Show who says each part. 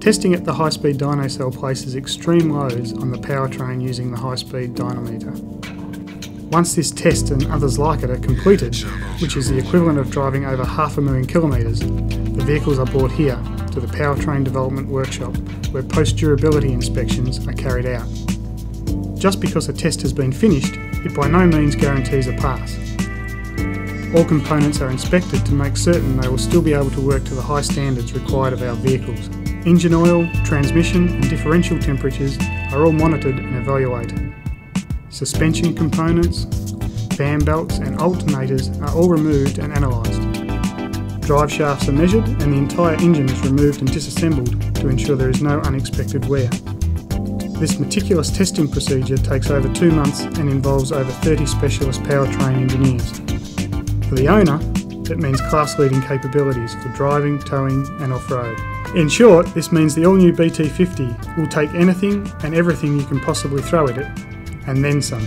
Speaker 1: Testing at the high-speed DynoCell places extreme loads on the powertrain using the high-speed dynamometer. Once this test and others like it are completed, which is the equivalent of driving over half a million kilometres, the vehicles are brought here to the Powertrain Development Workshop where post durability inspections are carried out. Just because a test has been finished, it by no means guarantees a pass. All components are inspected to make certain they will still be able to work to the high standards required of our vehicles. Engine oil, transmission and differential temperatures are all monitored and evaluated. Suspension components, fan belts and alternators are all removed and analysed. Drive shafts are measured and the entire engine is removed and disassembled to ensure there is no unexpected wear. This meticulous testing procedure takes over two months and involves over 30 specialist powertrain engineers. For the owner, it means class leading capabilities for driving, towing, and off road. In short, this means the all new BT50 will take anything and everything you can possibly throw at it, and then some.